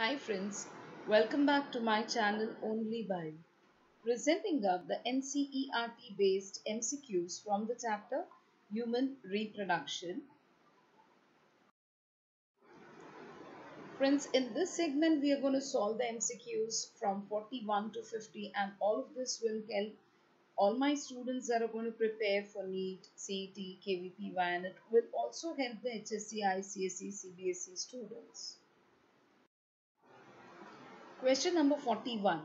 Hi friends, welcome back to my channel Only Bio. Presenting up the NCERT based MCQs from the chapter Human Reproduction. Friends, in this segment we are going to solve the MCQs from 41 to 50 and all of this will help all my students that are going to prepare for NEET, CET, KVPY and it will also help the HSC, ICSE, CBSE students. Question number 41.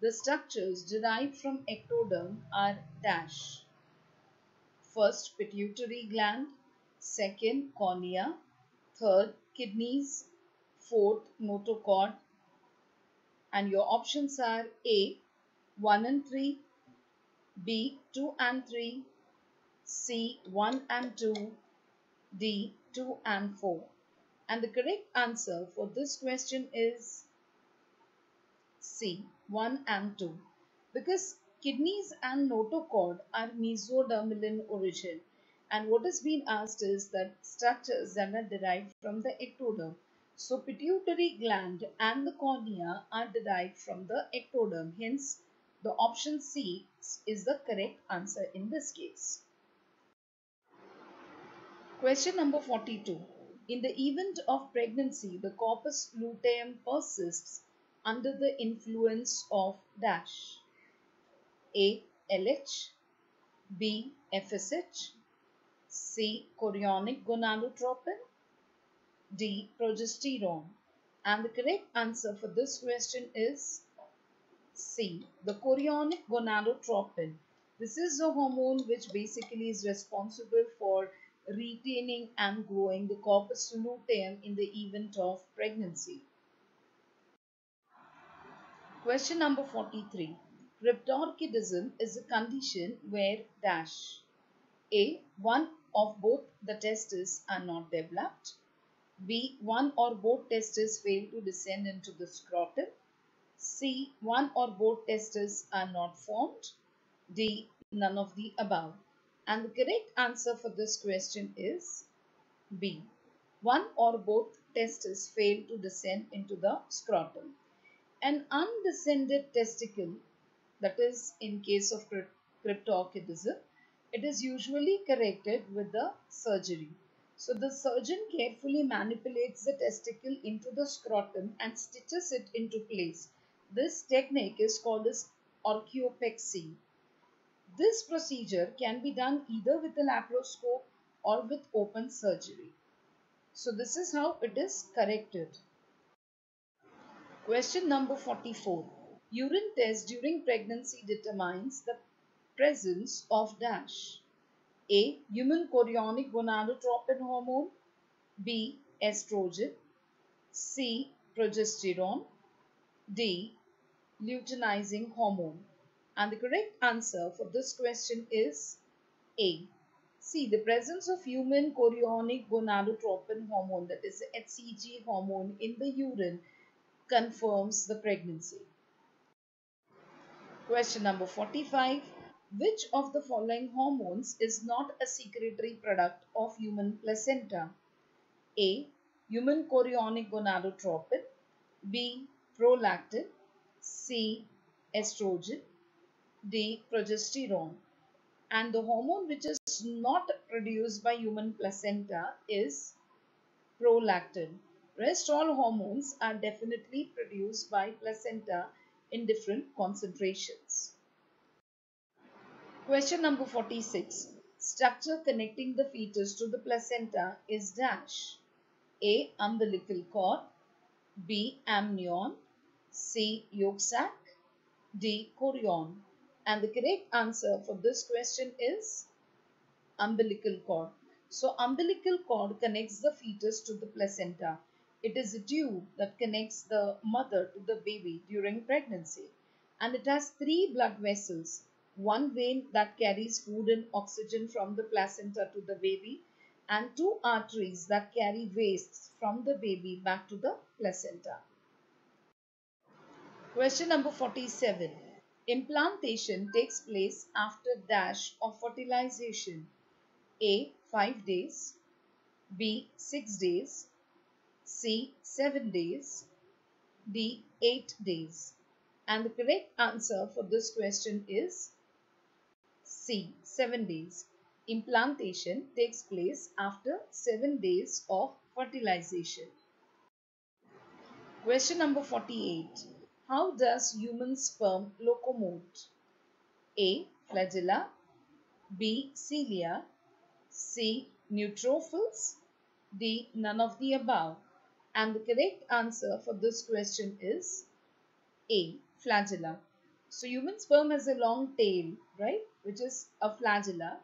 The structures derived from ectoderm are dash. First, pituitary gland. Second, cornea. Third, kidneys. Fourth, notochord. And your options are A, 1 and 3. B, 2 and 3. C, 1 and 2. D, 2 and 4. And the correct answer for this question is C 1 and 2 because kidneys and notochord are mesodermal in origin and what has been asked is that structures that are derived from the ectoderm. So pituitary gland and the cornea are derived from the ectoderm hence the option C is the correct answer in this case. Question number 42. In the event of pregnancy, the corpus luteum persists under the influence of dash A. LH B. FSH C. Chorionic gonadotropin D. Progesterone and the correct answer for this question is C. The chorionic gonadotropin. This is the hormone which basically is responsible for retaining and growing the corpus luteum in the event of pregnancy. Question number 43. Cryptorchidism is a condition where dash A. One of both the testes are not developed. B. One or both testes fail to descend into the scrotum. C. One or both testes are not formed. D. None of the above. And the correct answer for this question is B. One or both testes fail to descend into the scrotum. An undescended testicle, that is in case of cryptorchidism, it is usually corrected with the surgery. So the surgeon carefully manipulates the testicle into the scrotum and stitches it into place. This technique is called as orchiopexy. This procedure can be done either with a laparoscope or with open surgery. So this is how it is corrected. Question number 44. Urine test during pregnancy determines the presence of dash. A. Human chorionic gonadotropin hormone. B. Estrogen. C. Progesterone. D. Luteinizing hormone. And the correct answer for this question is A. See, the presence of human chorionic gonadotropin hormone, that is HCG hormone in the urine, confirms the pregnancy. Question number 45. Which of the following hormones is not a secretory product of human placenta? A. Human chorionic gonadotropin. B. Prolactin. C. Estrogen. D. Progesterone. And the hormone which is not produced by human placenta is prolactin. Rest all hormones are definitely produced by placenta in different concentrations. Question number 46. Structure connecting the fetus to the placenta is dash. A. Umbilical cord. B. Amnion. C. Yolk sac. D. Chorion. And the correct answer for this question is umbilical cord. So umbilical cord connects the fetus to the placenta. It is a tube that connects the mother to the baby during pregnancy and it has three blood vessels. One vein that carries food and oxygen from the placenta to the baby and two arteries that carry wastes from the baby back to the placenta. Question number 47. Implantation takes place after dash of fertilization. A. 5 days. B. 6 days. C. 7 days. D. 8 days. And the correct answer for this question is C. 7 days. Implantation takes place after 7 days of fertilization. Question number 48. How does human sperm locomote? A. Flagella B. Cilia C. Neutrophils D. None of the above. And the correct answer for this question is A. Flagella. So human sperm has a long tail, right? Which is a flagella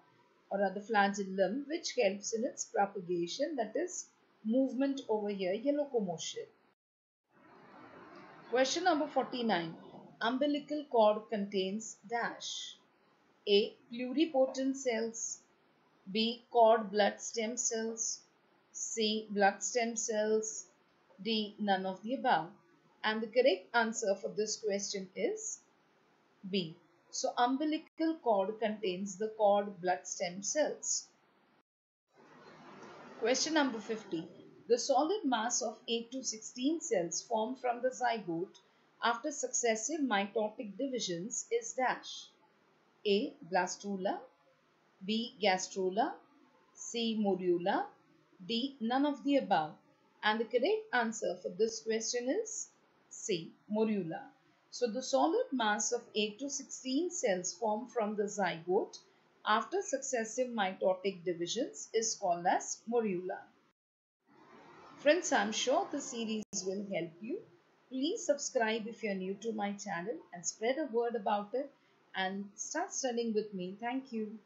or rather flagellum which helps in its propagation that is movement over here, your locomotion. Question number 49. Umbilical cord contains dash. A. Pluripotent cells. B. Cord blood stem cells. C. Blood stem cells. D. None of the above. And the correct answer for this question is B. So umbilical cord contains the cord blood stem cells. Question number 50. The solid mass of 8 to 16 cells formed from the zygote after successive mitotic divisions is dash. A. Blastula B. Gastrula C. Morula D. None of the above. And the correct answer for this question is C. Morula. So the solid mass of 8 to 16 cells formed from the zygote after successive mitotic divisions is called as morula. Friends, I'm sure the series will help you. Please subscribe if you're new to my channel and spread a word about it and start studying with me. Thank you.